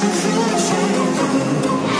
makes me.